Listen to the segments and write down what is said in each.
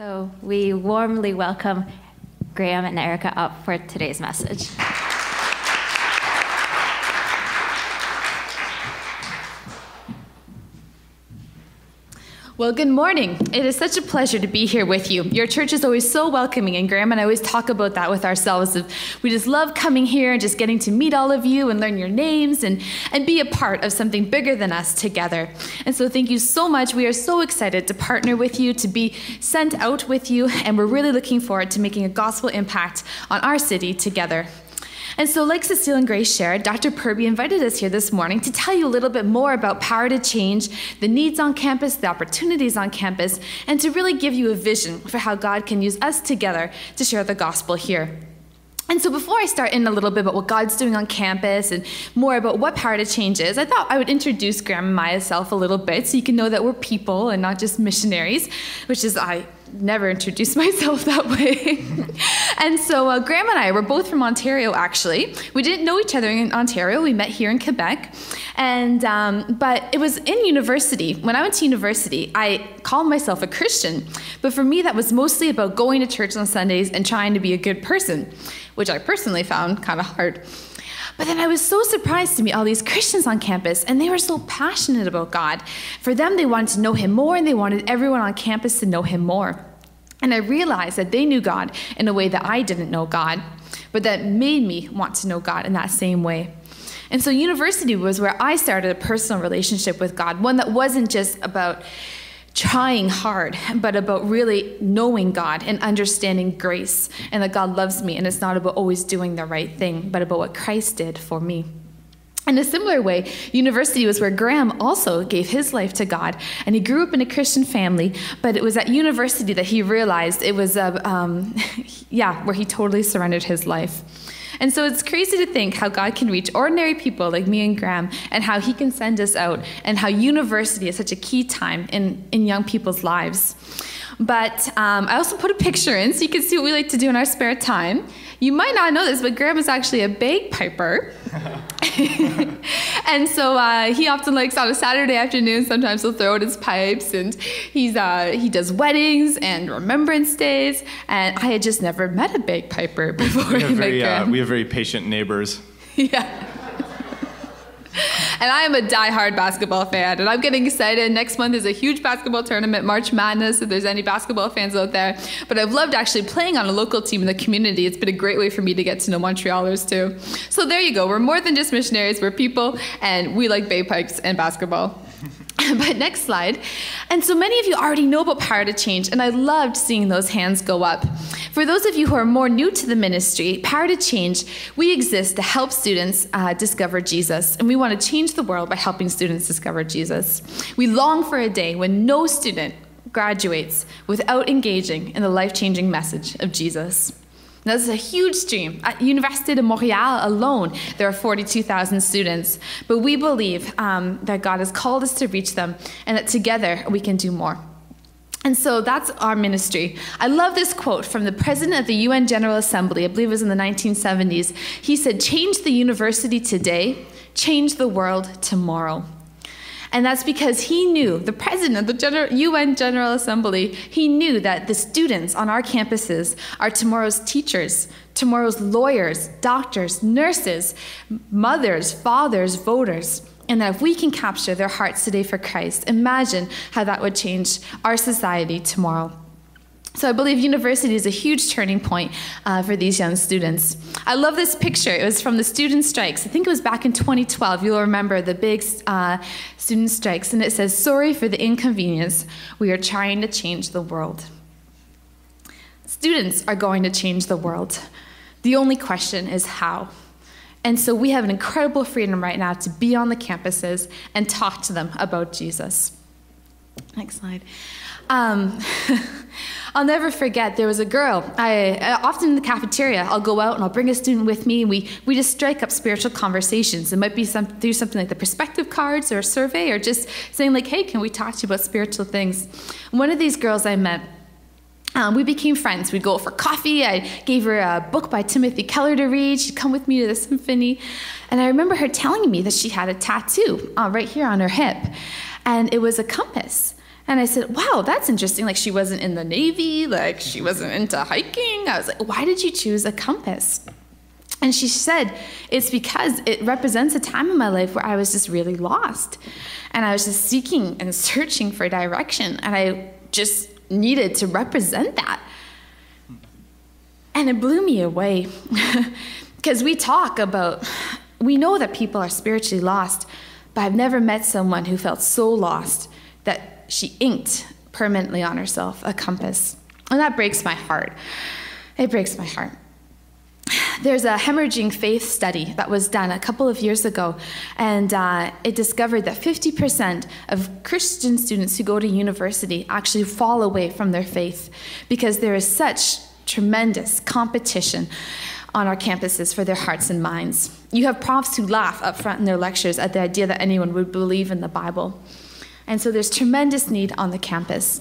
So we warmly welcome Graham and Erica up for today's message. Well, good morning. It is such a pleasure to be here with you. Your church is always so welcoming, and Graham and I always talk about that with ourselves. We just love coming here and just getting to meet all of you and learn your names and, and be a part of something bigger than us together. And so, thank you so much. We are so excited to partner with you, to be sent out with you, and we're really looking forward to making a gospel impact on our city together. And so, like Cecile and Grace shared, Dr. Purby invited us here this morning to tell you a little bit more about Power to Change, the needs on campus, the opportunities on campus, and to really give you a vision for how God can use us together to share the gospel here. And so, before I start in a little bit about what God's doing on campus and more about what Power to Change is, I thought I would introduce Graham and myself a little bit so you can know that we're people and not just missionaries, which is I never introduced myself that way. and so uh, Graham and I were both from Ontario, actually. We didn't know each other in Ontario. We met here in Quebec. And, um, but it was in university. When I went to university, I called myself a Christian. But for me, that was mostly about going to church on Sundays and trying to be a good person, which I personally found kind of hard. But then I was so surprised to meet all these Christians on campus, and they were so passionate about God. For them, they wanted to know Him more, and they wanted everyone on campus to know Him more. And I realized that they knew God in a way that I didn't know God, but that made me want to know God in that same way. And so, university was where I started a personal relationship with God, one that wasn't just about trying hard, but about really knowing God and understanding grace and that God loves me. And it's not about always doing the right thing, but about what Christ did for me. In a similar way, university was where Graham also gave his life to God, and he grew up in a Christian family. But it was at university that he realized it was, a, um, yeah, where he totally surrendered his life. And so it's crazy to think how God can reach ordinary people like me and Graham and how he can send us out and how university is such a key time in, in young people's lives. But um, I also put a picture in so you can see what we like to do in our spare time. You might not know this, but Graham is actually a bagpiper. and so uh, he often likes on a Saturday afternoon, sometimes he'll throw out his pipes and he's, uh, he does weddings and remembrance days. And I had just never met a bagpiper before. We have, very, uh, we have very patient neighbors. yeah. And I am a die-hard basketball fan, and I'm getting excited. Next month is a huge basketball tournament, March Madness, if there's any basketball fans out there. But I've loved actually playing on a local team in the community. It's been a great way for me to get to know Montrealers too. So there you go. We're more than just missionaries, we're people, and we like bagpipes and basketball. but next slide. And so many of you already know about Power to Change, and I loved seeing those hands go up. For those of you who are more new to the ministry, Power to Change, we exist to help students uh, discover Jesus, and we want to change the world by helping students discover Jesus. We long for a day when no student graduates without engaging in the life changing message of Jesus. Now, this is a huge stream. At Université de Montréal alone, there are 42,000 students. But we believe um, that God has called us to reach them and that together we can do more. And so that's our ministry. I love this quote from the president of the UN General Assembly, I believe it was in the 1970s. He said, Change the university today, change the world tomorrow. And that's because he knew, the president of the General, UN General Assembly, he knew that the students on our campuses are tomorrow's teachers, tomorrow's lawyers, doctors, nurses, mothers, fathers, voters. And that if we can capture their hearts today for Christ, imagine how that would change our society tomorrow. So I believe university is a huge turning point uh, for these young students. I love this picture. It was from the student strikes. I think it was back in 2012. You'll remember the big uh, student strikes. And it says, sorry for the inconvenience. We are trying to change the world. Students are going to change the world. The only question is how. And so we have an incredible freedom right now to be on the campuses and talk to them about Jesus. Next slide. Um, I'll never forget there was a girl. I uh, often in the cafeteria, I'll go out and I'll bring a student with me, and we we just strike up spiritual conversations. It might be some through something like the perspective cards or a survey, or just saying like, "Hey, can we talk to you about spiritual things?" One of these girls I met. Um, we became friends. We'd go for coffee. I gave her a book by Timothy Keller to read. She'd come with me to the symphony. And I remember her telling me that she had a tattoo uh, right here on her hip. And it was a compass. And I said, wow, that's interesting. Like, she wasn't in the Navy, like, she wasn't into hiking. I was like, why did you choose a compass? And she said, it's because it represents a time in my life where I was just really lost. And I was just seeking and searching for direction. And I just needed to represent that. And it blew me away. Because we talk about, we know that people are spiritually lost, but I've never met someone who felt so lost that she inked permanently on herself a compass. And that breaks my heart. It breaks my heart. There's a hemorrhaging faith study that was done a couple of years ago, and uh, it discovered that 50% of Christian students who go to university actually fall away from their faith because there is such tremendous competition on our campuses for their hearts and minds. You have profs who laugh up front in their lectures at the idea that anyone would believe in the Bible. And so there's tremendous need on the campus.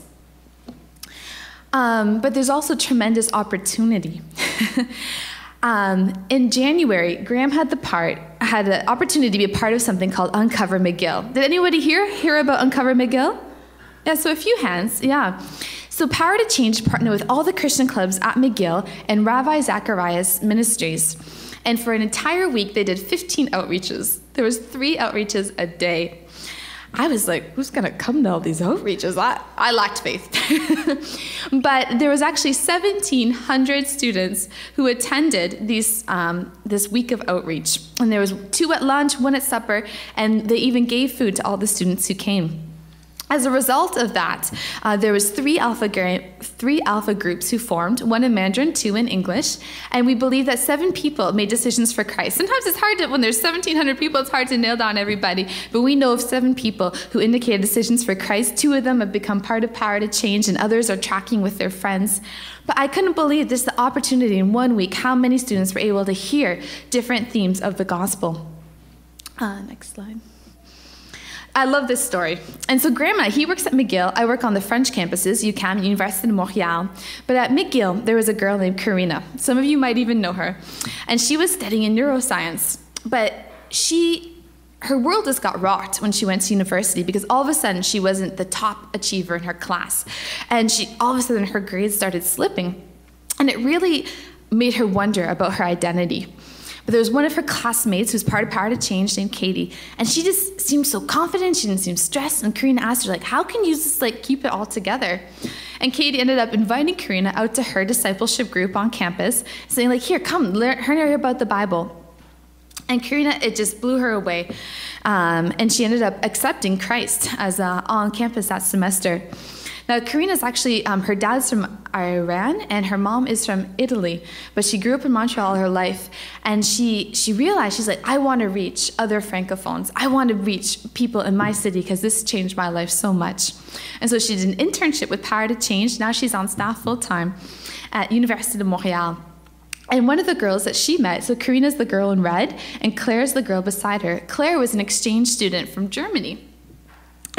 Um, but there's also tremendous opportunity. um, in January, Graham had the part, had the opportunity to be a part of something called Uncover McGill. Did anybody here hear about Uncover McGill? Yeah, so a few hands, yeah. So Power to Change partnered with all the Christian clubs at McGill and Ravi Zacharias Ministries. And for an entire week, they did 15 outreaches. There was three outreaches a day. I was like, who's going to come to all these outreaches? I, I lacked faith. but there was actually 1,700 students who attended these, um, this week of outreach. And there was two at lunch, one at supper, and they even gave food to all the students who came. As a result of that, uh, there was three alpha, three alpha groups who formed, one in Mandarin, two in English, and we believe that seven people made decisions for Christ. Sometimes it's hard to, when there's 1,700 people, it's hard to nail down everybody, but we know of seven people who indicated decisions for Christ. Two of them have become part of Power to Change, and others are tracking with their friends. But I couldn't believe this the opportunity in one week how many students were able to hear different themes of the gospel. Uh, next slide. I love this story. And so Graham, he works at McGill. I work on the French campuses, UQAM, University de Montreal. But at McGill, there was a girl named Karina. Some of you might even know her. And she was studying in neuroscience. But she her world just got rocked when she went to university because all of a sudden she wasn't the top achiever in her class. And she all of a sudden her grades started slipping. And it really made her wonder about her identity. But there was one of her classmates who's part of Power to Change named Katie, and she just seemed so confident. She didn't seem stressed. And Karina asked her, like, how can you just like keep it all together? And Katie ended up inviting Karina out to her discipleship group on campus, saying, like, here, come, learn, learn about the Bible. And Karina, it just blew her away. Um, and she ended up accepting Christ as uh, on campus that semester. Now, Karina's actually, um, her dad's from Iran and her mom is from Italy, but she grew up in Montreal all her life. And she, she realized, she's like, I want to reach other Francophones. I want to reach people in my city because this changed my life so much. And so she did an internship with Power to Change. Now she's on staff full time at Université de Montréal. And one of the girls that she met, so Karina's the girl in red, and Claire's the girl beside her. Claire was an exchange student from Germany.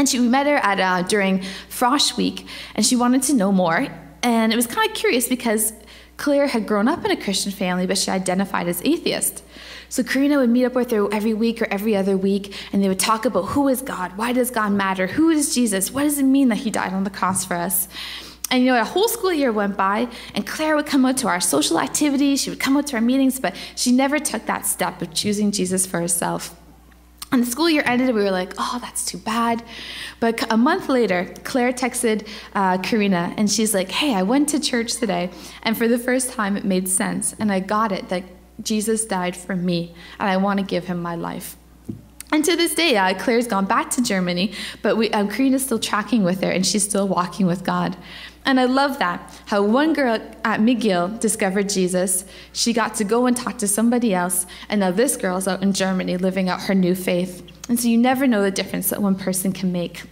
And she, we met her at, uh, during Frosh Week, and she wanted to know more. And it was kind of curious because Claire had grown up in a Christian family, but she identified as atheist. So Karina would meet up with her every week or every other week, and they would talk about who is God, why does God matter, who is Jesus, what does it mean that He died on the cross for us. And you know, a whole school year went by, and Claire would come out to our social activities, she would come out to our meetings, but she never took that step of choosing Jesus for herself. And the school year ended, we were like, oh, that's too bad. But a month later, Claire texted uh, Karina, and she's like, hey, I went to church today, and for the first time, it made sense, and I got it that Jesus died for me, and I want to give him my life. And to this day, uh, Claire's gone back to Germany, but we, um, Karina's still tracking with her, and she's still walking with God. And I love that, how one girl at McGill discovered Jesus. She got to go and talk to somebody else, and now this girl's out in Germany living out her new faith. And so you never know the difference that one person can make.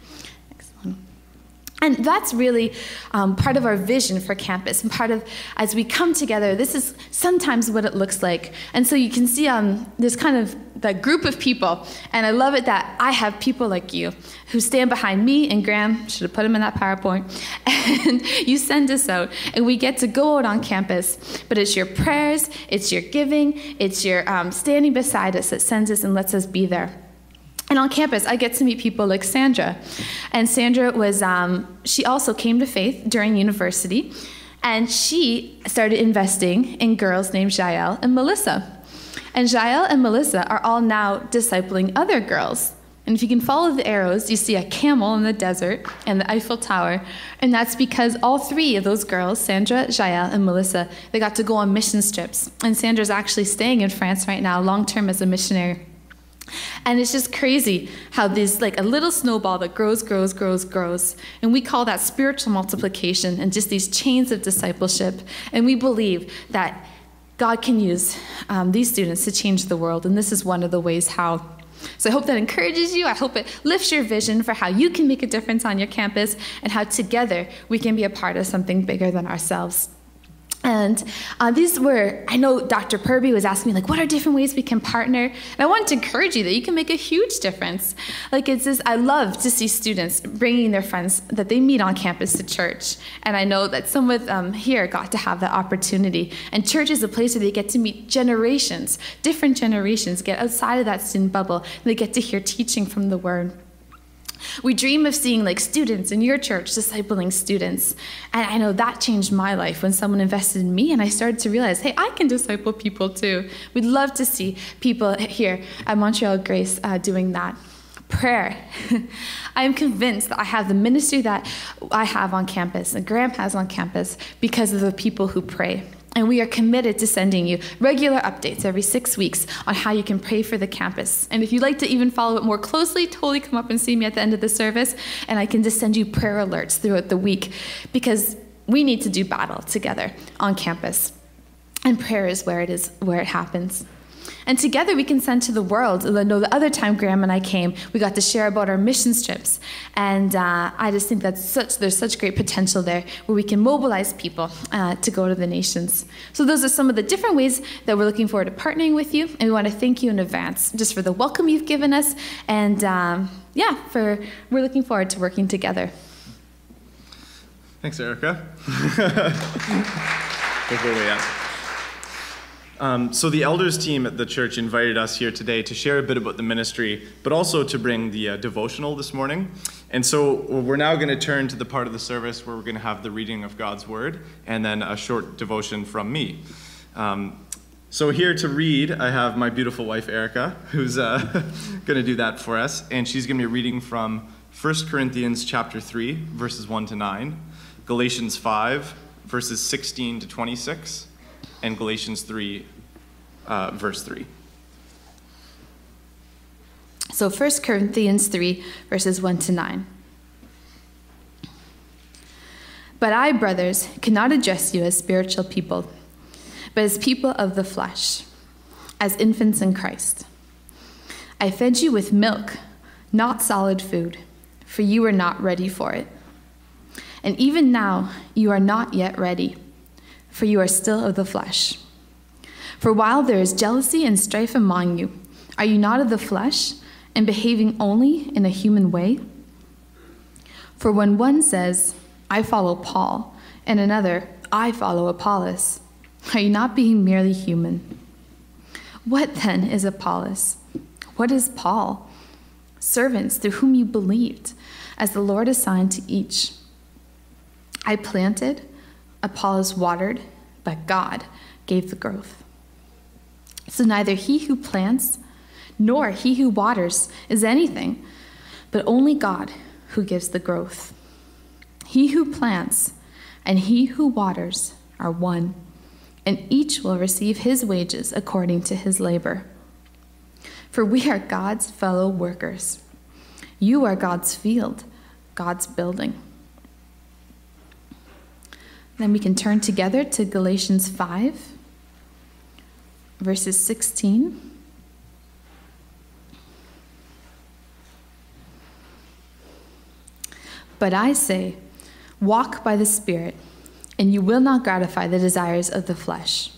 And that's really um, part of our vision for campus. And part of, as we come together, this is sometimes what it looks like. And so you can see um, this kind of that group of people. And I love it that I have people like you who stand behind me and Graham, should have put him in that PowerPoint. And you send us out, and we get to go out on campus. But it's your prayers, it's your giving, it's your um, standing beside us that sends us and lets us be there. And on campus, I get to meet people like Sandra. And Sandra was, um, she also came to faith during university. And she started investing in girls named Jael and Melissa. And Jael and Melissa are all now discipling other girls. And if you can follow the arrows, you see a camel in the desert and the Eiffel Tower. And that's because all three of those girls, Sandra, Jael, and Melissa, they got to go on mission trips. And Sandra's actually staying in France right now, long term as a missionary. And it's just crazy how this, like a little snowball that grows, grows, grows, grows. And we call that spiritual multiplication and just these chains of discipleship. And we believe that God can use um, these students to change the world. And this is one of the ways how. So I hope that encourages you. I hope it lifts your vision for how you can make a difference on your campus and how together we can be a part of something bigger than ourselves. And uh, these were, I know Dr. Purby was asking me, like, what are different ways we can partner? And I wanted to encourage you that you can make a huge difference. Like, it's just, I love to see students bringing their friends that they meet on campus to church. And I know that some of them here got to have that opportunity. And church is a place where they get to meet generations, different generations, get outside of that student bubble, and they get to hear teaching from the Word. We dream of seeing like students in your church discipling students. And I know that changed my life when someone invested in me and I started to realize, hey, I can disciple people too. We'd love to see people here at Montreal Grace uh, doing that. Prayer. I am convinced that I have the ministry that I have on campus and Graham has on campus because of the people who pray. And we are committed to sending you regular updates every six weeks on how you can pray for the campus. And if you'd like to even follow it more closely, totally come up and see me at the end of the service, and I can just send you prayer alerts throughout the week because we need to do battle together on campus. And prayer is where it is where it happens. And together we can send to the world. I know the other time Graham and I came, we got to share about our mission trips. And uh, I just think that such, there's such great potential there where we can mobilize people uh, to go to the nations. So those are some of the different ways that we're looking forward to partnering with you. And we want to thank you in advance just for the welcome you've given us. And um, yeah, for we're looking forward to working together. Thanks, Erica. Um, so the elders team at the church invited us here today to share a bit about the ministry, but also to bring the uh, devotional this morning. And so we're now going to turn to the part of the service where we're going to have the reading of God's word and then a short devotion from me. Um, so here to read, I have my beautiful wife Erica, who's uh, going to do that for us, and she's going to be reading from 1 Corinthians chapter 3, verses 1 to 9, Galatians 5, verses 16 to 26 and Galatians 3, uh, verse 3. So 1 Corinthians 3, verses 1 to 9. But I, brothers, cannot address you as spiritual people, but as people of the flesh, as infants in Christ. I fed you with milk, not solid food, for you were not ready for it. And even now, you are not yet ready for you are still of the flesh. For while there is jealousy and strife among you, are you not of the flesh and behaving only in a human way? For when one says, I follow Paul, and another, I follow Apollos, are you not being merely human? What then is Apollos? What is Paul? Servants through whom you believed, as the Lord assigned to each. I planted Apollos watered, but God gave the growth. So neither he who plants nor he who waters is anything, but only God who gives the growth. He who plants and he who waters are one, and each will receive his wages according to his labor. For we are God's fellow workers. You are God's field, God's building. Then we can turn together to Galatians 5, verses 16. But I say, walk by the Spirit, and you will not gratify the desires of the flesh.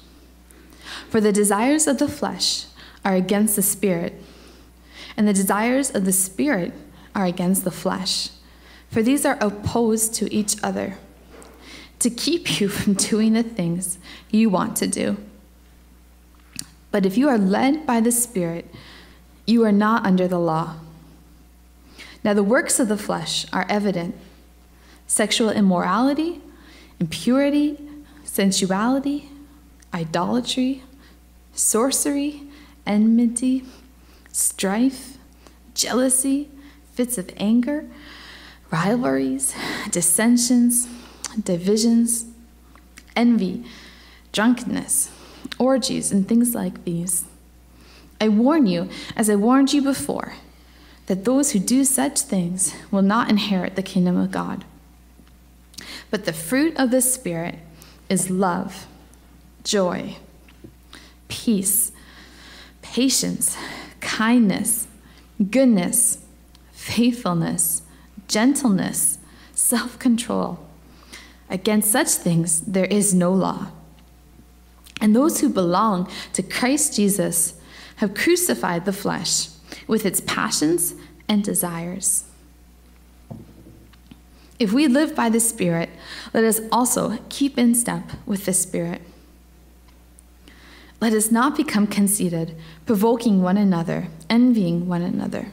For the desires of the flesh are against the Spirit, and the desires of the Spirit are against the flesh. For these are opposed to each other to keep you from doing the things you want to do. But if you are led by the Spirit, you are not under the law. Now, the works of the flesh are evident sexual immorality, impurity, sensuality, idolatry, sorcery, enmity, strife, jealousy, fits of anger, rivalries, dissensions, divisions, envy, drunkenness, orgies, and things like these. I warn you, as I warned you before, that those who do such things will not inherit the kingdom of God. But the fruit of the Spirit is love, joy, peace, patience, kindness, goodness, faithfulness, gentleness, self control. Against such things there is no law. And those who belong to Christ Jesus have crucified the flesh with its passions and desires. If we live by the Spirit, let us also keep in step with the Spirit. Let us not become conceited, provoking one another, envying one another.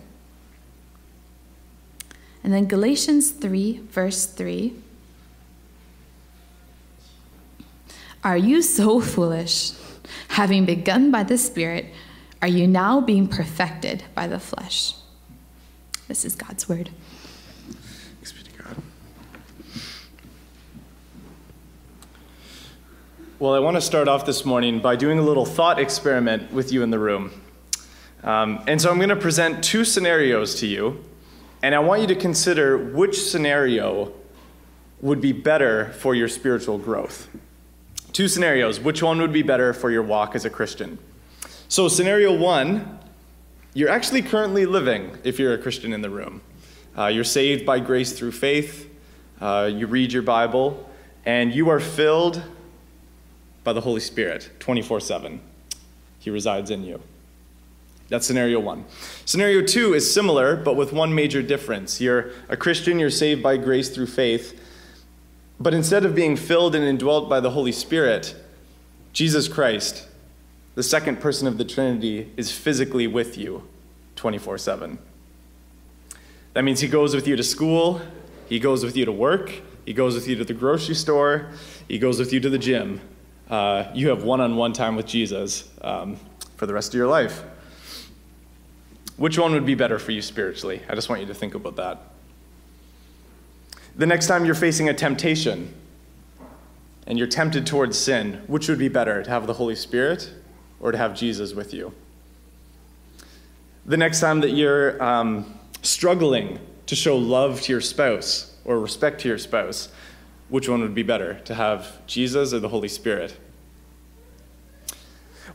And then Galatians 3, verse 3. Are you so foolish? Having begun by the Spirit, are you now being perfected by the flesh? This is God's word. Thanks be to God. Well, I want to start off this morning by doing a little thought experiment with you in the room. Um, and so I'm going to present two scenarios to you, and I want you to consider which scenario would be better for your spiritual growth. Two scenarios. Which one would be better for your walk as a Christian? So, scenario one, you're actually currently living if you're a Christian in the room. Uh, you're saved by grace through faith, uh, you read your Bible, and you are filled by the Holy Spirit 24 7. He resides in you. That's scenario one. Scenario two is similar, but with one major difference. You're a Christian, you're saved by grace through faith, but instead of being filled and indwelt by the Holy Spirit, Jesus Christ, the second person of the Trinity, is physically with you 24 7. That means he goes with you to school, he goes with you to work, he goes with you to the grocery store, he goes with you to the gym. Uh, you have one on one time with Jesus um, for the rest of your life. Which one would be better for you spiritually? I just want you to think about that. The next time you're facing a temptation and you're tempted towards sin, which would be better, to have the Holy Spirit or to have Jesus with you? The next time that you're um, struggling to show love to your spouse or respect to your spouse, which one would be better, to have Jesus or the Holy Spirit?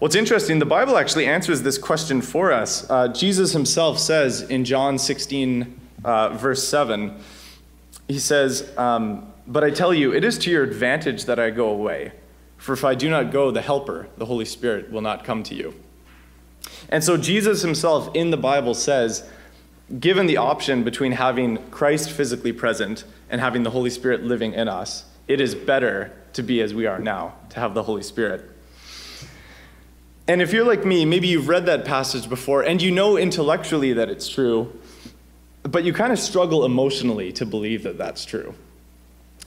What's interesting, the Bible actually answers this question for us. Uh, Jesus himself says in John 16, uh, verse 7, he says, um, But I tell you, it is to your advantage that I go away. For if I do not go, the Helper, the Holy Spirit, will not come to you. And so Jesus himself in the Bible says, given the option between having Christ physically present and having the Holy Spirit living in us, it is better to be as we are now, to have the Holy Spirit. And if you're like me, maybe you've read that passage before and you know intellectually that it's true, but you kind of struggle emotionally to believe that that's true.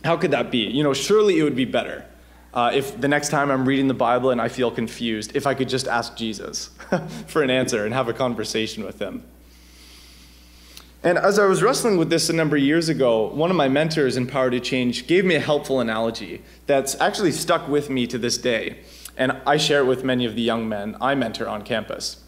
How could that be? You know, surely it would be better uh, if the next time I'm reading the Bible and I feel confused, if I could just ask Jesus for an answer and have a conversation with him. And as I was wrestling with this a number of years ago, one of my mentors in Power to Change gave me a helpful analogy that's actually stuck with me to this day. And I share it with many of the young men I mentor on campus.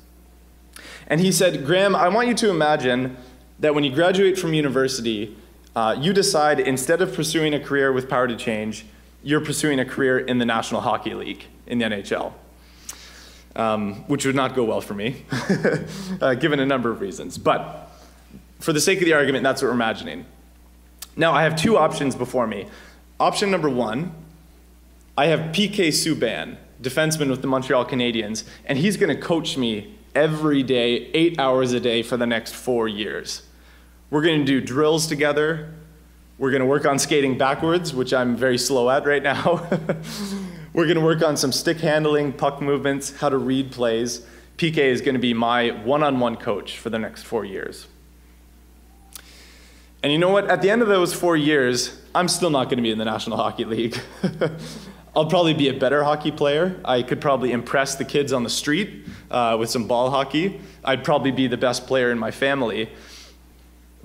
And he said, Graham, I want you to imagine that when you graduate from university, uh, you decide instead of pursuing a career with Power to Change, you're pursuing a career in the National Hockey League, in the NHL, um, which would not go well for me, uh, given a number of reasons. But for the sake of the argument, that's what we're imagining. Now, I have two options before me. Option number one, I have PK Subban, defenseman with the Montreal Canadiens, and he's going to coach me every day, eight hours a day for the next four years. We're going to do drills together. We're going to work on skating backwards, which I'm very slow at right now. We're going to work on some stick handling, puck movements, how to read plays. PK is going to be my one on one coach for the next four years. And you know what? At the end of those four years, I'm still not going to be in the National Hockey League. I'll probably be a better hockey player. I could probably impress the kids on the street uh, with some ball hockey. I'd probably be the best player in my family.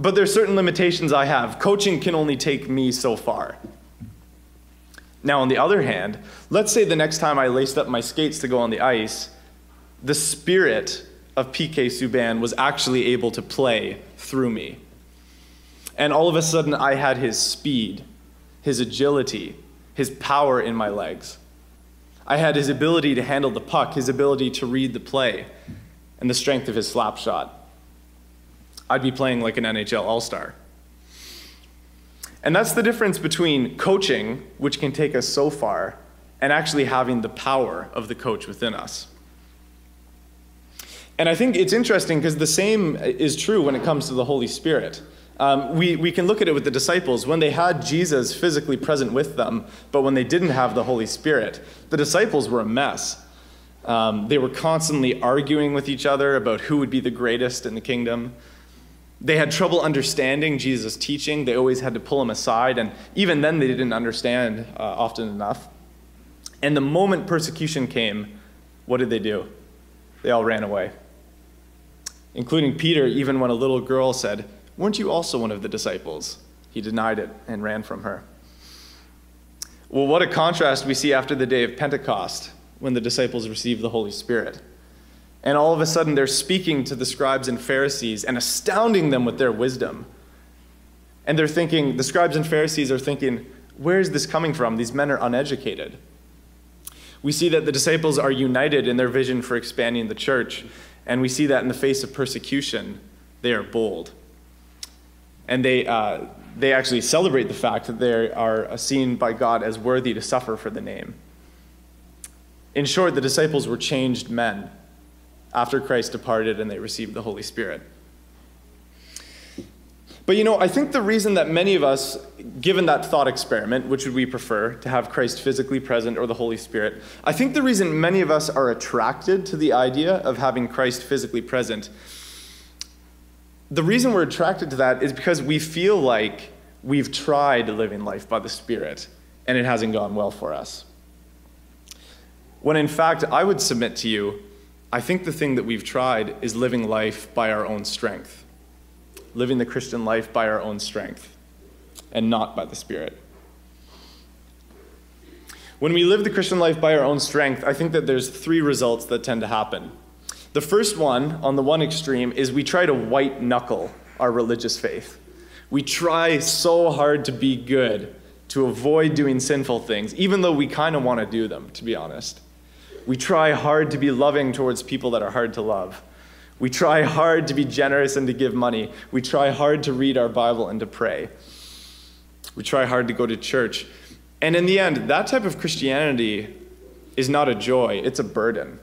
But there's certain limitations I have. Coaching can only take me so far. Now, on the other hand, let's say the next time I laced up my skates to go on the ice, the spirit of PK Subban was actually able to play through me. And all of a sudden, I had his speed, his agility, his power in my legs. I had his ability to handle the puck, his ability to read the play, and the strength of his slap shot. I'd be playing like an NHL All Star. And that's the difference between coaching, which can take us so far, and actually having the power of the coach within us. And I think it's interesting because the same is true when it comes to the Holy Spirit. Um, we, we can look at it with the disciples. When they had Jesus physically present with them, but when they didn't have the Holy Spirit, the disciples were a mess. Um, they were constantly arguing with each other about who would be the greatest in the kingdom. They had trouble understanding Jesus' teaching. They always had to pull him aside, and even then, they didn't understand uh, often enough. And the moment persecution came, what did they do? They all ran away, including Peter, even when a little girl said, Weren't you also one of the disciples? He denied it and ran from her. Well, what a contrast we see after the day of Pentecost when the disciples received the Holy Spirit. And all of a sudden, they're speaking to the scribes and Pharisees and astounding them with their wisdom. And they're thinking, the scribes and Pharisees are thinking, where is this coming from? These men are uneducated. We see that the disciples are united in their vision for expanding the church, and we see that in the face of persecution, they are bold and they, uh, they actually celebrate the fact that they are seen by God as worthy to suffer for the name. In short, the disciples were changed men after Christ departed and they received the Holy Spirit. But you know, I think the reason that many of us, given that thought experiment, which would we prefer, to have Christ physically present or the Holy Spirit, I think the reason many of us are attracted to the idea of having Christ physically present the reason we're attracted to that is because we feel like we've tried living life by the Spirit and it hasn't gone well for us. When in fact, I would submit to you, I think the thing that we've tried is living life by our own strength, living the Christian life by our own strength, and not by the Spirit. When we live the Christian life by our own strength, I think that there's three results that tend to happen. The first one, on the one extreme, is we try to white knuckle our religious faith. We try so hard to be good, to avoid doing sinful things, even though we kind of want to do them, to be honest. We try hard to be loving towards people that are hard to love. We try hard to be generous and to give money. We try hard to read our Bible and to pray. We try hard to go to church. And in the end, that type of Christianity is not a joy, it's a burden.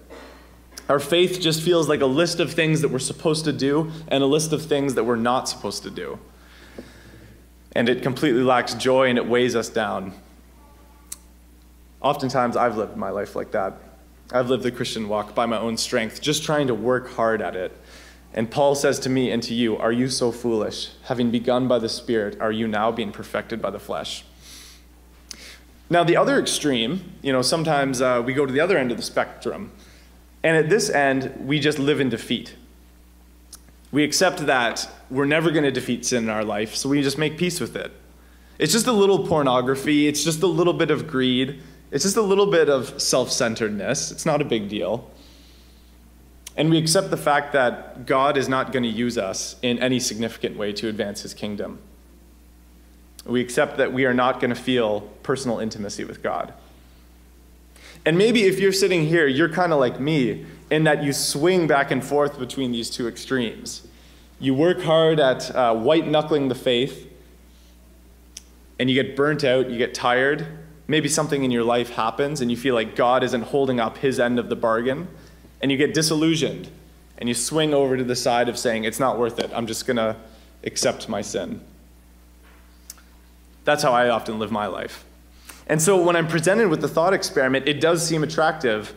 Our faith just feels like a list of things that we're supposed to do and a list of things that we're not supposed to do. And it completely lacks joy and it weighs us down. Oftentimes, I've lived my life like that. I've lived the Christian walk by my own strength, just trying to work hard at it. And Paul says to me and to you, Are you so foolish? Having begun by the Spirit, are you now being perfected by the flesh? Now, the other extreme, you know, sometimes uh, we go to the other end of the spectrum and at this end, we just live in defeat. We accept that we're never going to defeat sin in our life, so we just make peace with it. It's just a little pornography, it's just a little bit of greed, it's just a little bit of self centeredness. It's not a big deal. And we accept the fact that God is not going to use us in any significant way to advance his kingdom. We accept that we are not going to feel personal intimacy with God. And maybe if you're sitting here, you're kind of like me in that you swing back and forth between these two extremes. You work hard at uh, white knuckling the faith, and you get burnt out, you get tired. Maybe something in your life happens, and you feel like God isn't holding up his end of the bargain, and you get disillusioned, and you swing over to the side of saying, It's not worth it. I'm just going to accept my sin. That's how I often live my life. And so when I'm presented with the thought experiment, it does seem attractive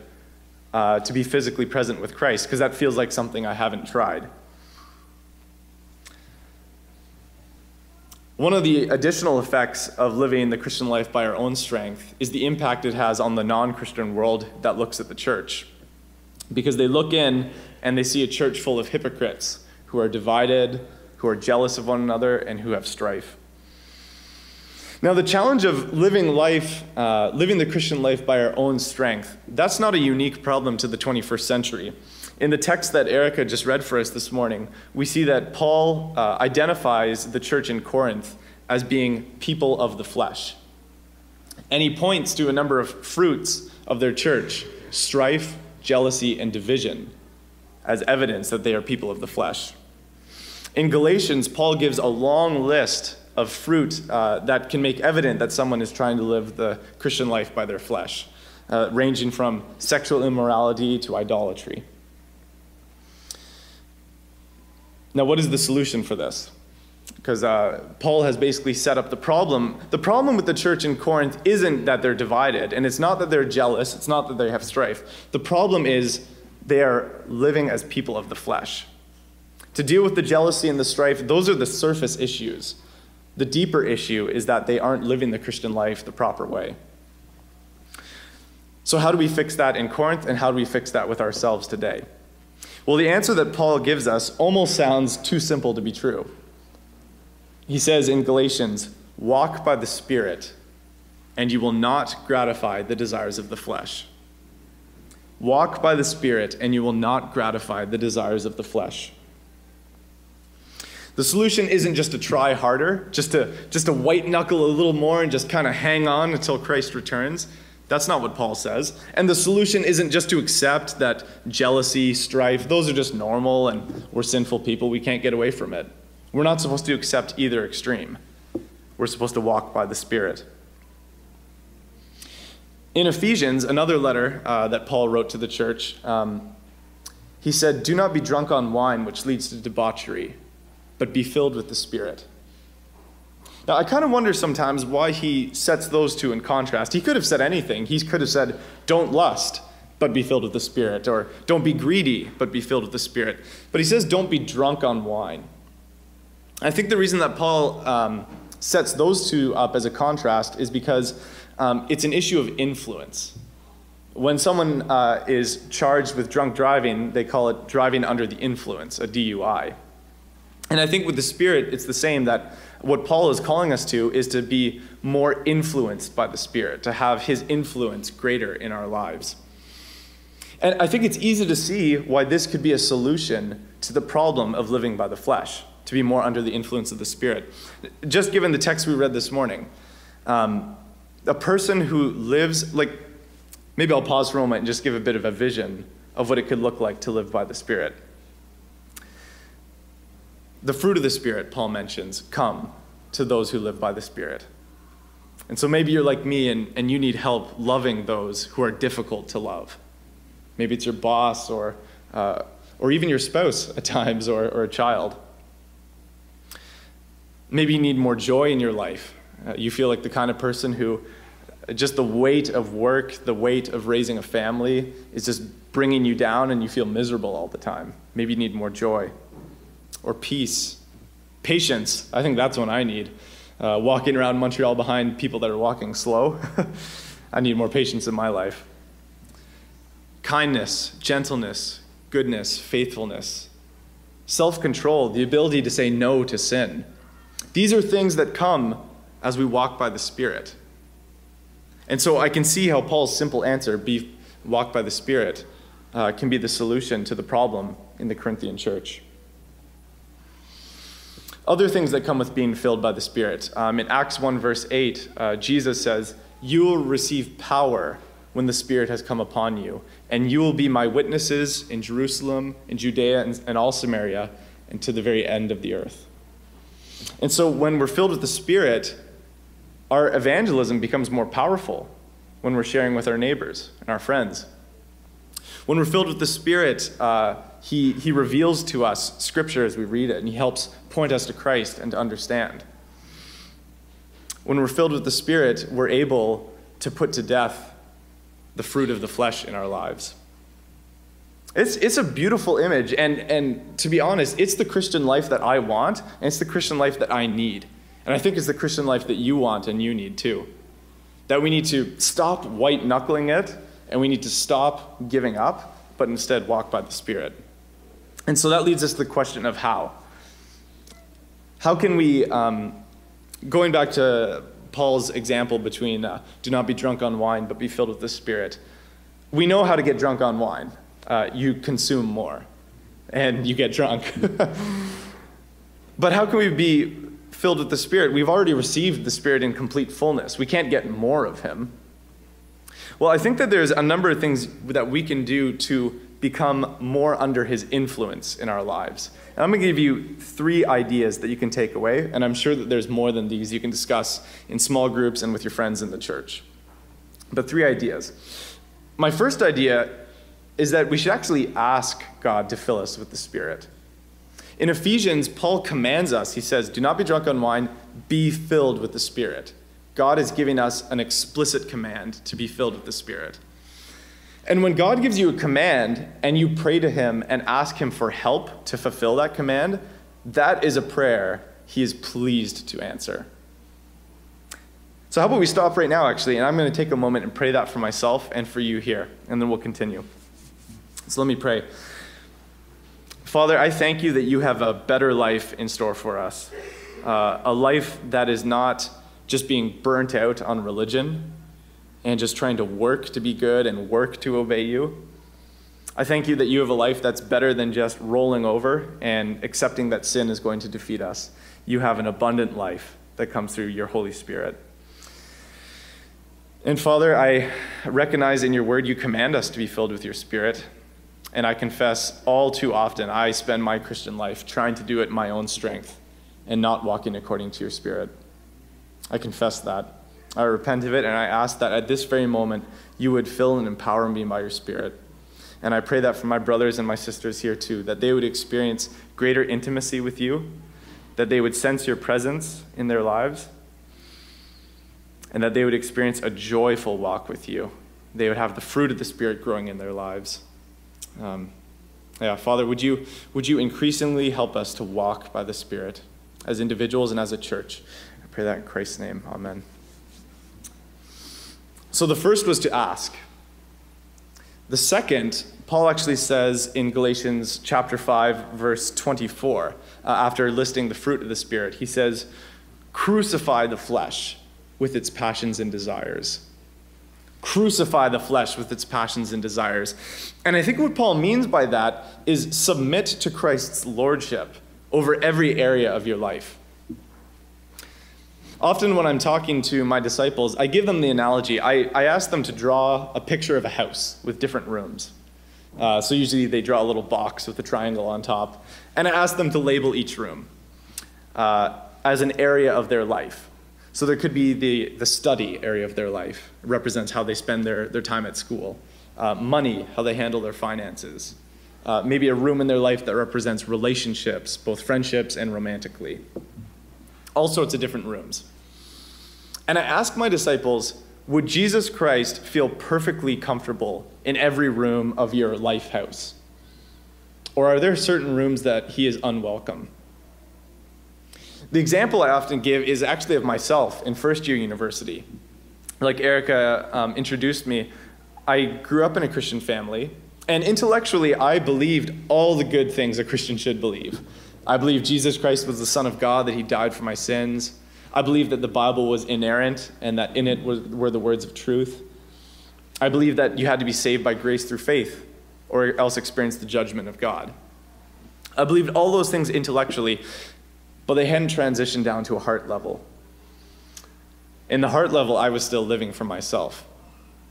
uh, to be physically present with Christ, because that feels like something I haven't tried. One of the additional effects of living the Christian life by our own strength is the impact it has on the non Christian world that looks at the church. Because they look in and they see a church full of hypocrites who are divided, who are jealous of one another, and who have strife. Now, the challenge of living life, uh, living the Christian life by our own strength, that's not a unique problem to the 21st century. In the text that Erica just read for us this morning, we see that Paul uh, identifies the church in Corinth as being people of the flesh. And he points to a number of fruits of their church strife, jealousy, and division as evidence that they are people of the flesh. In Galatians, Paul gives a long list of fruit uh, that can make evident that someone is trying to live the Christian life by their flesh, uh, ranging from sexual immorality to idolatry. Now, what is the solution for this? Because uh, Paul has basically set up the problem. The problem with the church in Corinth isn't that they're divided, and it's not that they're jealous, it's not that they have strife. The problem is they are living as people of the flesh. To deal with the jealousy and the strife, those are the surface issues. The deeper issue is that they aren't living the Christian life the proper way. So, how do we fix that in Corinth, and how do we fix that with ourselves today? Well, the answer that Paul gives us almost sounds too simple to be true. He says in Galatians, Walk by the Spirit, and you will not gratify the desires of the flesh. Walk by the Spirit, and you will not gratify the desires of the flesh. The solution isn't just to try harder, just to, just to white knuckle a little more and just kind of hang on until Christ returns. That's not what Paul says. And the solution isn't just to accept that jealousy, strife, those are just normal and we're sinful people. We can't get away from it. We're not supposed to accept either extreme. We're supposed to walk by the Spirit. In Ephesians, another letter uh, that Paul wrote to the church, um, he said, Do not be drunk on wine, which leads to debauchery but be filled with the Spirit. Now, I kind of wonder sometimes why he sets those two in contrast. He could have said anything. He could have said, Don't lust, but be filled with the Spirit, or don't be greedy, but be filled with the Spirit. But he says, Don't be drunk on wine. I think the reason that Paul um, sets those two up as a contrast is because um, it's an issue of influence. When someone uh, is charged with drunk driving, they call it driving under the influence, a DUI. And I think with the Spirit, it's the same that what Paul is calling us to is to be more influenced by the Spirit, to have his influence greater in our lives. And I think it's easy to see why this could be a solution to the problem of living by the flesh, to be more under the influence of the Spirit. Just given the text we read this morning, um, a person who lives, like, maybe I'll pause for a moment and just give a bit of a vision of what it could look like to live by the Spirit. The fruit of the Spirit, Paul mentions, come to those who live by the Spirit. And so maybe you're like me and, and you need help loving those who are difficult to love. Maybe it's your boss or, uh, or even your spouse at times or, or a child. Maybe you need more joy in your life. Uh, you feel like the kind of person who just the weight of work, the weight of raising a family is just bringing you down and you feel miserable all the time. Maybe you need more joy or peace. Patience, I think that's what I need. Uh, walking around Montreal behind people that are walking slow. I need more patience in my life. Kindness, gentleness, goodness, faithfulness, self control, the ability to say no to sin. These are things that come as we walk by the Spirit. And so I can see how Paul's simple answer, be walk by the Spirit, uh, can be the solution to the problem in the Corinthian church. Other things that come with being filled by the Spirit. Um, in Acts 1, verse 8, uh, Jesus says, You will receive power when the Spirit has come upon you, and you will be my witnesses in Jerusalem, in Judea, and, and all Samaria, and to the very end of the earth. And so when we're filled with the Spirit, our evangelism becomes more powerful when we're sharing with our neighbors and our friends. When we're filled with the Spirit, uh, he, he reveals to us Scripture as we read it, and He helps point us to Christ and to understand. When we're filled with the Spirit, we're able to put to death the fruit of the flesh in our lives. It's, it's a beautiful image, and, and to be honest, it's the Christian life that I want, and it's the Christian life that I need. And I think it's the Christian life that you want and you need too. That we need to stop white knuckling it and we need to stop giving up, but instead walk by the Spirit. And so that leads us to the question of how. How can we, um, going back to Paul's example between uh, do not be drunk on wine, but be filled with the Spirit, we know how to get drunk on wine. Uh, you consume more and you get drunk. but how can we be filled with the Spirit? We've already received the Spirit in complete fullness. We can't get more of Him. Well, I think that there's a number of things that we can do to become more under His influence in our lives. And I'm going to give you three ideas that you can take away, and I'm sure that there's more than these you can discuss in small groups and with your friends in the church. But three ideas. My first idea is that we should actually ask God to fill us with the Spirit. In Ephesians, Paul commands us, he says, Do not be drunk on wine, be filled with the Spirit. God is giving us an explicit command to be filled with the Spirit. And when God gives you a command and you pray to Him and ask Him for help to fulfill that command, that is a prayer He is pleased to answer. So, how about we stop right now, actually, and I'm going to take a moment and pray that for myself and for you here, and then we'll continue. So, let me pray. Father, I thank you that you have a better life in store for us, uh, a life that is not just being burnt out on religion and just trying to work to be good and work to obey you. I thank you that you have a life that's better than just rolling over and accepting that sin is going to defeat us. You have an abundant life that comes through your Holy Spirit. And Father, I recognize in your word you command us to be filled with your Spirit. And I confess all too often I spend my Christian life trying to do it in my own strength and not walking according to your Spirit. I confess that. I repent of it, and I ask that at this very moment you would fill and empower me by your Spirit. And I pray that for my brothers and my sisters here too, that they would experience greater intimacy with you, that they would sense your presence in their lives, and that they would experience a joyful walk with you. They would have the fruit of the Spirit growing in their lives. Um, yeah, Father, would you, would you increasingly help us to walk by the Spirit as individuals and as a church? I pray that in Christ's name. Amen. So the first was to ask. The second, Paul actually says in Galatians chapter 5, verse 24, uh, after listing the fruit of the Spirit, he says, Crucify the flesh with its passions and desires. Crucify the flesh with its passions and desires. And I think what Paul means by that is submit to Christ's lordship over every area of your life. Often, when I'm talking to my disciples, I give them the analogy. I, I ask them to draw a picture of a house with different rooms. Uh, so, usually, they draw a little box with a triangle on top. And I ask them to label each room uh, as an area of their life. So, there could be the, the study area of their life, represents how they spend their, their time at school. Uh, money, how they handle their finances. Uh, maybe a room in their life that represents relationships, both friendships and romantically. All sorts of different rooms. And I ask my disciples, would Jesus Christ feel perfectly comfortable in every room of your life house? Or are there certain rooms that he is unwelcome? The example I often give is actually of myself in first year university. Like Erica um, introduced me, I grew up in a Christian family, and intellectually, I believed all the good things a Christian should believe. I believed Jesus Christ was the Son of God, that he died for my sins. I believe that the Bible was inerrant and that in it were the words of truth. I believe that you had to be saved by grace through faith or else experience the judgment of God. I believed all those things intellectually, but they hadn't transitioned down to a heart level. In the heart level, I was still living for myself.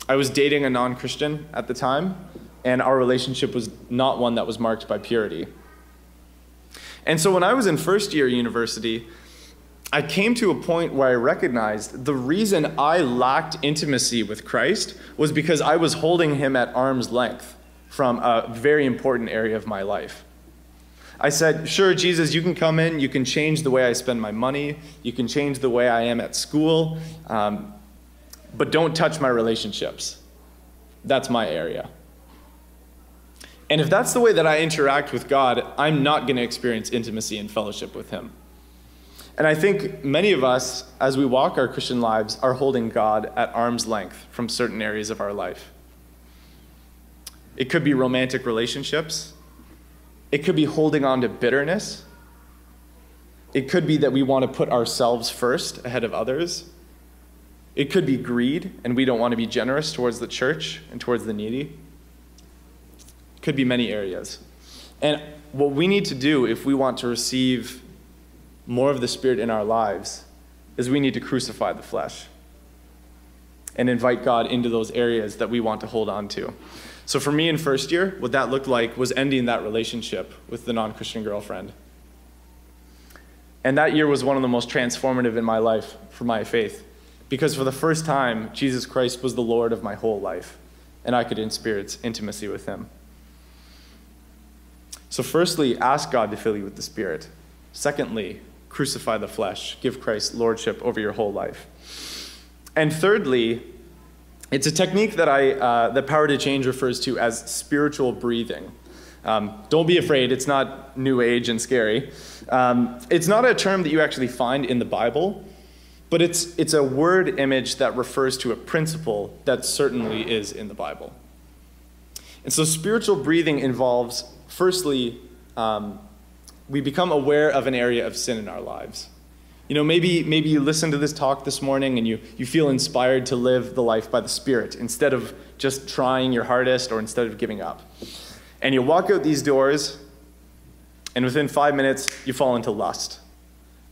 I was dating a non Christian at the time, and our relationship was not one that was marked by purity. And so when I was in first year university, I came to a point where I recognized the reason I lacked intimacy with Christ was because I was holding him at arm's length from a very important area of my life. I said, Sure, Jesus, you can come in, you can change the way I spend my money, you can change the way I am at school, um, but don't touch my relationships. That's my area. And if that's the way that I interact with God, I'm not going to experience intimacy and fellowship with Him. And I think many of us, as we walk our Christian lives, are holding God at arm's length from certain areas of our life. It could be romantic relationships, it could be holding on to bitterness, it could be that we want to put ourselves first ahead of others. It could be greed, and we don't want to be generous towards the church and towards the needy. It could be many areas. And what we need to do if we want to receive more of the Spirit in our lives is we need to crucify the flesh and invite God into those areas that we want to hold on to. So for me in first year, what that looked like was ending that relationship with the non Christian girlfriend. And that year was one of the most transformative in my life for my faith. Because for the first time, Jesus Christ was the Lord of my whole life, and I could experience intimacy with him. So, firstly, ask God to fill you with the Spirit. Secondly, crucify the flesh, give Christ lordship over your whole life. And thirdly, it's a technique that, I, uh, Power to Change refers to as spiritual breathing. Um, don't be afraid, it's not new age and scary. Um, it's not a term that you actually find in the Bible, but it's, it's a word image that refers to a principle that certainly is in the Bible. And so spiritual breathing involves, firstly, um, we become aware of an area of sin in our lives. You know, maybe, maybe you listen to this talk this morning and you, you feel inspired to live the life by the Spirit instead of just trying your hardest or instead of giving up. And you walk out these doors, and within five minutes, you fall into lust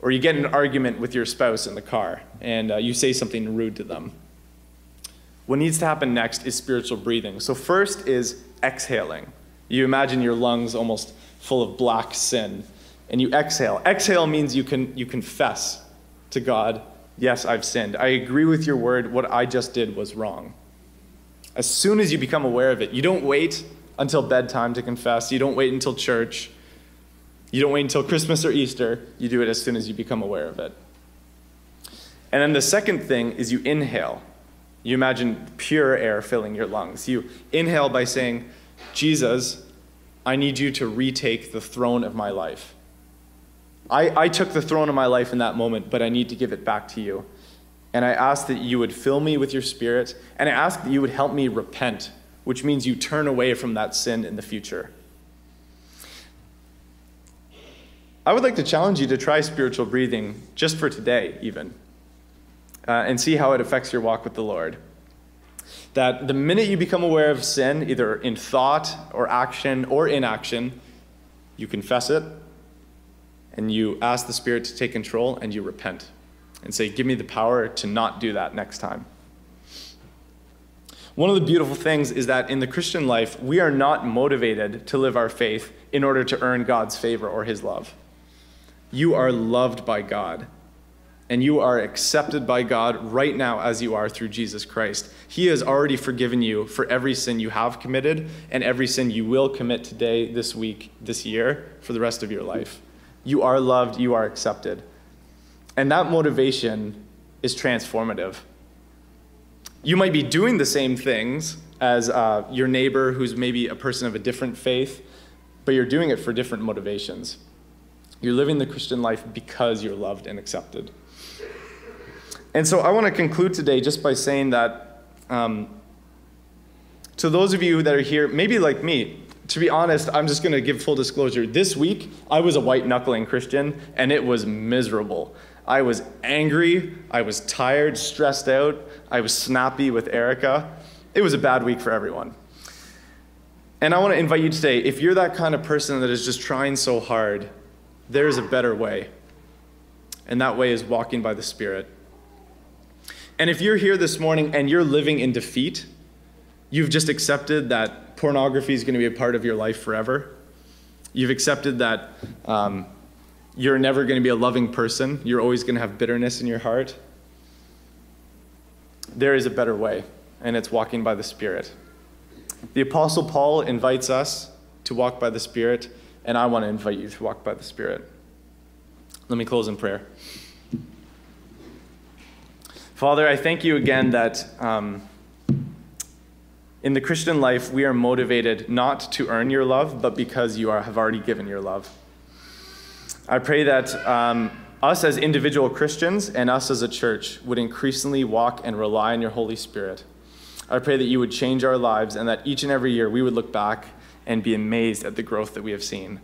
or you get in an argument with your spouse in the car and uh, you say something rude to them. What needs to happen next is spiritual breathing. So, first is exhaling. You imagine your lungs almost full of black sin, and you exhale. Exhale means you, can, you confess to God, Yes, I've sinned. I agree with your word. What I just did was wrong. As soon as you become aware of it, you don't wait until bedtime to confess, you don't wait until church. You don't wait until Christmas or Easter, you do it as soon as you become aware of it. And then the second thing is you inhale. You imagine pure air filling your lungs. You inhale by saying, Jesus, I need you to retake the throne of my life. I, I took the throne of my life in that moment, but I need to give it back to you. And I ask that you would fill me with your spirit, and I ask that you would help me repent, which means you turn away from that sin in the future. I would like to challenge you to try spiritual breathing just for today, even, uh, and see how it affects your walk with the Lord. That the minute you become aware of sin, either in thought or action or inaction, you confess it and you ask the Spirit to take control and you repent and say, Give me the power to not do that next time. One of the beautiful things is that in the Christian life, we are not motivated to live our faith in order to earn God's favor or his love. You are loved by God, and you are accepted by God right now as you are through Jesus Christ. He has already forgiven you for every sin you have committed and every sin you will commit today, this week, this year, for the rest of your life. You are loved, you are accepted. And that motivation is transformative. You might be doing the same things as uh, your neighbor who's maybe a person of a different faith, but you're doing it for different motivations. You're living the Christian life because you're loved and accepted. And so I want to conclude today just by saying that um, to those of you that are here, maybe like me, to be honest, I'm just going to give full disclosure. This week, I was a white knuckling Christian, and it was miserable. I was angry, I was tired, stressed out, I was snappy with Erica. It was a bad week for everyone. And I want to invite you today if you're that kind of person that is just trying so hard there is a better way. And that way is walking by the Spirit. And if you're here this morning and you're living in defeat, you've just accepted that pornography is going to be a part of your life forever. You've accepted that um, you're never going to be a loving person. You're always going to have bitterness in your heart. There is a better way, and it's walking by the Spirit. The Apostle Paul invites us to walk by the Spirit and I want to invite you to walk by the Spirit. Let me close in prayer. Father, I thank you again that um, in the Christian life, we are motivated not to earn your love, but because you are, have already given your love. I pray that um, us as individual Christians and us as a church would increasingly walk and rely on your Holy Spirit. I pray that you would change our lives and that each and every year we would look back and be amazed at the growth that we have seen.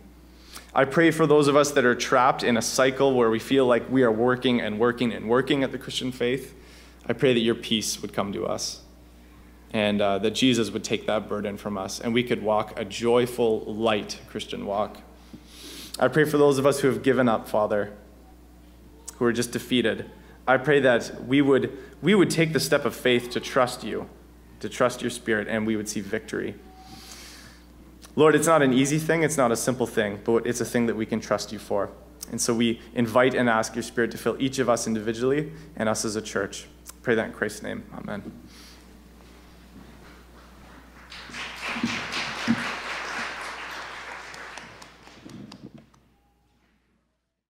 I pray for those of us that are trapped in a cycle where we feel like we are working and working and working at the Christian faith. I pray that your peace would come to us and uh, that Jesus would take that burden from us and we could walk a joyful, light Christian walk. I pray for those of us who have given up, Father, who are just defeated. I pray that we would, we would take the step of faith to trust you, to trust your Spirit, and we would see victory. Lord, it's not an easy thing, it's not a simple thing, but it's a thing that we can trust you for. And so we invite and ask your Spirit to fill each of us individually and us as a church. Pray that in Christ's name. Amen.